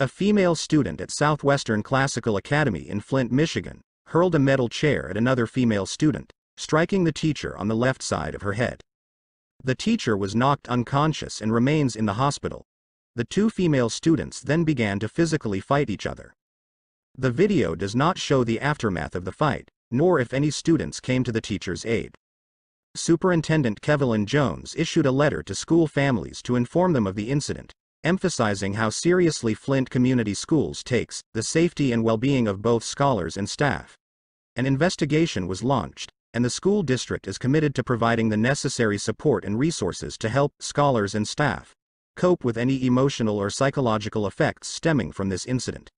A female student at Southwestern Classical Academy in Flint, Michigan, hurled a metal chair at another female student, striking the teacher on the left side of her head. The teacher was knocked unconscious and remains in the hospital. The two female students then began to physically fight each other. The video does not show the aftermath of the fight, nor if any students came to the teacher's aid. Superintendent Kevelin Jones issued a letter to school families to inform them of the incident, emphasizing how seriously Flint Community Schools takes the safety and well-being of both scholars and staff. An investigation was launched, and the school district is committed to providing the necessary support and resources to help scholars and staff cope with any emotional or psychological effects stemming from this incident.